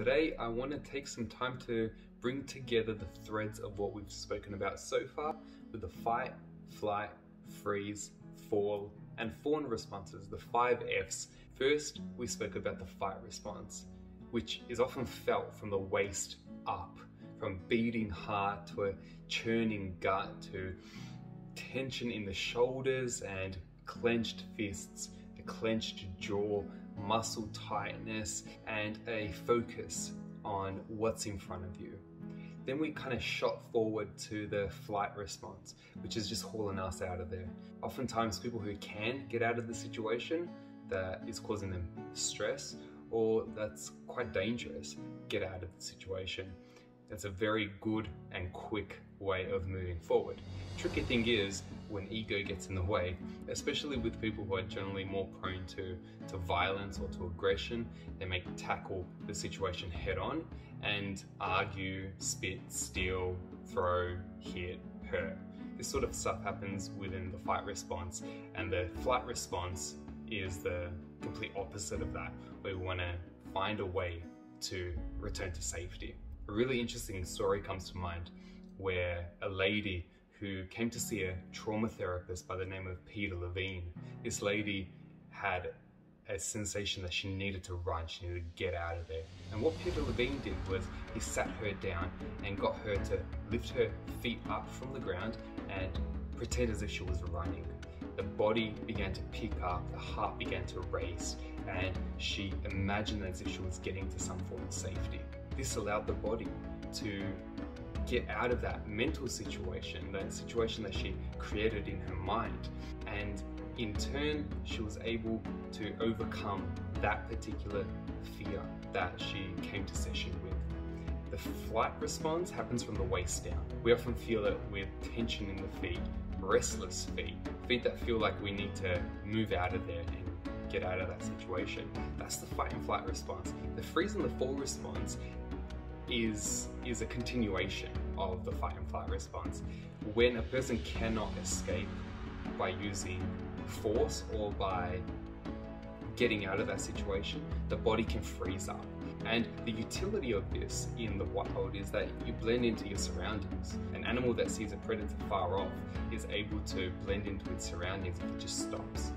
Today, I want to take some time to bring together the threads of what we've spoken about so far with the fight, flight, freeze, fall, and fawn responses, the five F's. First, we spoke about the fight response, which is often felt from the waist up, from beating heart to a churning gut to tension in the shoulders and clenched fists, a clenched jaw, muscle tightness, and a focus on what's in front of you. Then we kind of shot forward to the flight response, which is just hauling us out of there. Oftentimes, people who can get out of the situation that is causing them stress or that's quite dangerous get out of the situation. It's a very good and quick way of moving forward. Tricky thing is when ego gets in the way, especially with people who are generally more prone to, to violence or to aggression, they may tackle the situation head on and argue, spit, steal, throw, hit, hurt. This sort of stuff happens within the fight response, and the flight response is the complete opposite of that, where we want to find a way to return to safety a really interesting story comes to mind where a lady who came to see a trauma therapist by the name of Peter Levine. This lady had a sensation that she needed to run, she needed to get out of there. And what Peter Levine did was he sat her down and got her to lift her feet up from the ground and pretend as if she was running. The body began to pick up, the heart began to race, and she imagined as if she was getting to some form of safety this allowed the body to get out of that mental situation, that situation that she created in her mind. And in turn, she was able to overcome that particular fear that she came to session with. The flight response happens from the waist down. We often feel it with tension in the feet, restless feet, feet that feel like we need to move out of there and get out of that situation. That's the fight and flight response. The freeze and the fall response is is a continuation of the fight and flight response. When a person cannot escape by using force or by getting out of that situation, the body can freeze up. And the utility of this in the wild is that you blend into your surroundings. An animal that sees a predator far off is able to blend into its surroundings if it just stops.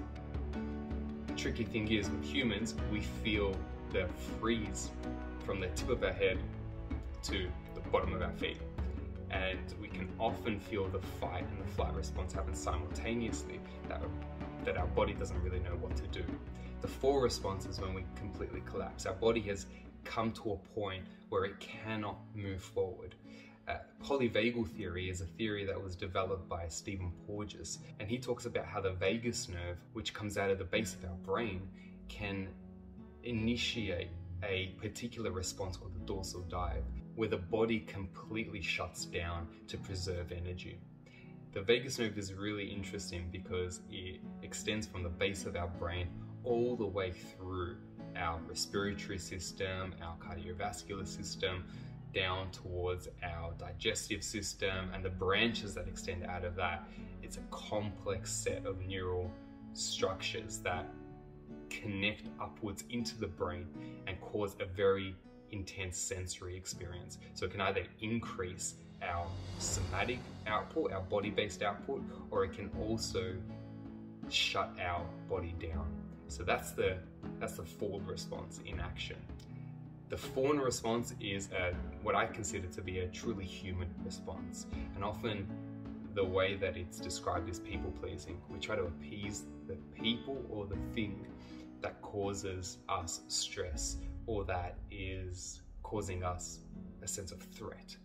The tricky thing is with humans, we feel the freeze from the tip of our head to the bottom of our feet. And we can often feel the fight and the flight response happen simultaneously, that, that our body doesn't really know what to do. The fall response is when we completely collapse. Our body has come to a point where it cannot move forward. Uh, polyvagal theory is a theory that was developed by Stephen Porges, and he talks about how the vagus nerve, which comes out of the base of our brain, can initiate a particular response called the dorsal dive where the body completely shuts down to preserve energy. The vagus nerve is really interesting because it extends from the base of our brain all the way through our respiratory system, our cardiovascular system, down towards our digestive system and the branches that extend out of that. It's a complex set of neural structures that connect upwards into the brain and cause a very intense sensory experience. So it can either increase our somatic output, our body-based output, or it can also shut our body down. So that's the that's the forward response in action. The fawn response is a, what I consider to be a truly human response, and often the way that it's described is people pleasing. We try to appease the people or the thing that causes us stress or that is causing us a sense of threat.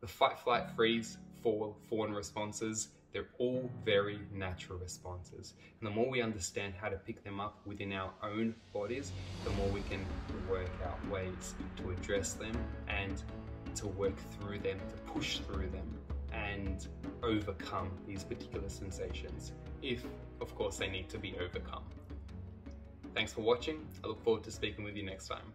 The fight, flight, freeze, fall, fawn responses, they're all very natural responses. And the more we understand how to pick them up within our own bodies, the more we can work out ways to address them and to work through them, to push through them and overcome these particular sensations, if, of course, they need to be overcome. Thanks for watching. I look forward to speaking with you next time.